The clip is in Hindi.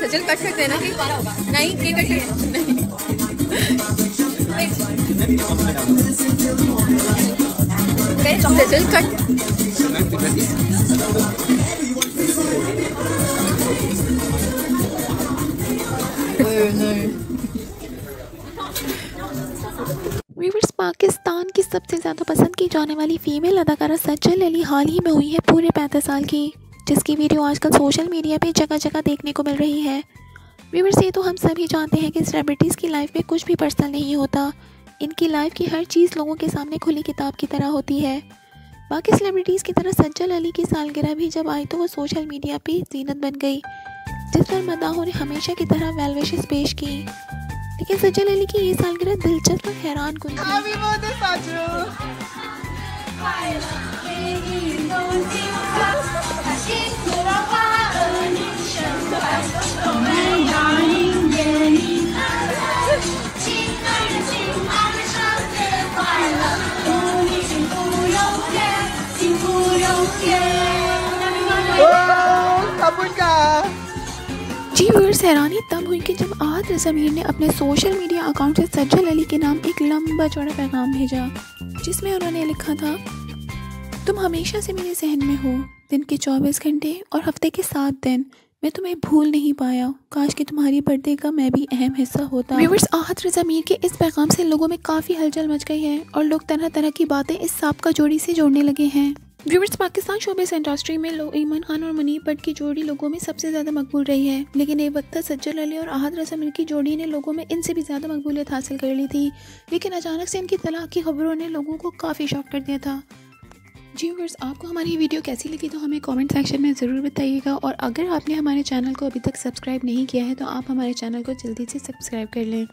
सचल कट सकते हैं ना? नहीं के कट नहीं। सचल कट व्यूवर्स पाकिस्तान की सबसे ज़्यादा पसंद की जाने वाली फ़ीमेल अदाकारा सज्जल अली हाल ही में हुई है पूरे पैंतीस साल की, जिसकी वीडियो आजकल सोशल मीडिया पे जगह जगह देखने को मिल रही है। व्यूवर्स ये तो हम सभी जानते हैं कि सेलिब्रिटीज़ की लाइफ में कुछ भी पर्सनल नहीं होता। इनकी लाइफ की हर चीज़ लोगों के सामने खुली किताब की तरह होती है। बाकी सेलिब्रिटीज़ की तरह सज्जल अली की सालगिरह भी जब आई तो वो सोशल मीडिया पर जीनत बन गई। जिस पर मदाहों ने हमेशा की तरह वेलवेश पेश की। लेकिन सज्जल अली की ये सालगिरह दिलचस्प और हैरान कुन थी व्यूअर्स हैरानी तब हुई कि जब आद ज़मीर ने अपने सोशल मीडिया अकाउंट से सज्जल अली के नाम एक लंबा चौड़ा पैगाम भेजा, जिसमें उन्होंने लिखा था, तुम हमेशा से मेरे जहन में हो, दिन के चौबीस घंटे और हफ़्ते के सात दिन। मैं तुम्हें भूल नहीं पाया। काश कि तुम्हारी बर्थडे का मैं भी अहम हिस्सा होता। व्यूअर्स आहत रजा के इस पैगाम से लोगों में काफ़ी हलचल मच गई है और लोग तरह तरह की बातें इस सबका जोड़ी से जोड़ने लगे हैं। व्यूवर्स पाकिस्तान शोबिस इंडस्ट्री में लोग ईमान खान और मुनीब भट्ट की जोड़ी लोगों में सबसे ज़्यादा मकबूल रही है। लेकिन एक वक्त सज्जल अली और आहद रसम की जोड़ी ने लोगों में इनसे भी ज़्यादा मकबूलियत हासिल कर ली थी। लेकिन अचानक से इनकी तलाक की खबरों ने लोगों को काफ़ी शॉक कर दिया था। जी व्यूअर्स आपको हमारी वीडियो कैसी लगी तो हमें कमेंट सेक्शन में ज़रूर बताइएगा। और अगर आपने हमारे चैनल को अभी तक सब्सक्राइब नहीं किया है तो आप हमारे चैनल को जल्दी से सब्सक्राइब कर लें।